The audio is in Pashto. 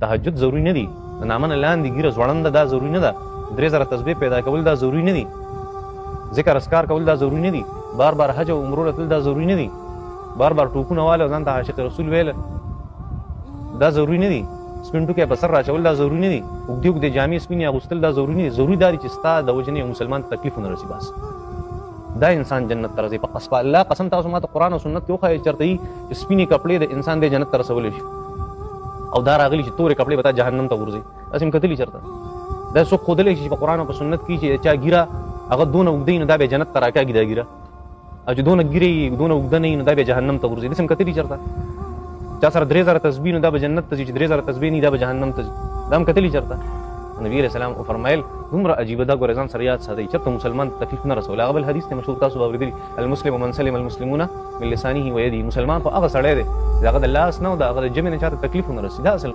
تهجد ضروري نه دي د نامه نه لاندې ګیره ځوړنده دا ضروري نه ده درې زره تسبیح پیدا کول دا ضروري نه دي ذکر اسکار کول دا ضروري نه دي بار بار حج او عمرو لتل دا ضروري نه دي بار بار ټوپونه واله ځان ته عاشق رسول ویل دا ضروري نه دي سپین ټوکی په سر راچول دا ضروري نه دي اوږدې اوږدې جامې سپینې اغوستل دا ضروري نه دي ضروري دا دي چې ستا د وجې نه یو مسلمان ته تکلیف ونه رسي بس دا انسان جنت ته رسي په قسم الله قسم تاسو ما ته قرآن او سنت کې وښایئ چېرته سپینې کپړې د انسان دې جنت ته رسولی شي او دا راغلي چې تورې کپړې به تا جهنم ته غورځي داسې هم کتلي چېرته دا څوک ښودلی شي چې په قرآن او په سنت کې چې چا ګیره هغه دونه اوږده نو دا به جنت ته راکاږي دا ګیره او چې دونه ګیره یي دونه اوږده نه نو دا به جهنم ته غورځي داسې هم کتلي چېرته چا سره درې زره تسبیح نو دا به جنت ته ځي چې درې زره تسبیح نه دا به جهنم ته ځي دا هم کتلي چېرته نبی علیہ السلام وفرمایل دومره عجیبه ده ګورې ځان سره یاد ساتئ چېرته مسلمان تکلیف نه رسولی هغه بل حدیث دی مشهور تاسو به اورېدلي المسلم من سلم المسلمون من لسانه و يده مسلمان خو هغه سړی دی چې هغه د لاس نه او د هغه د جمع نه چاته تکلیف ونه رسي دا اصل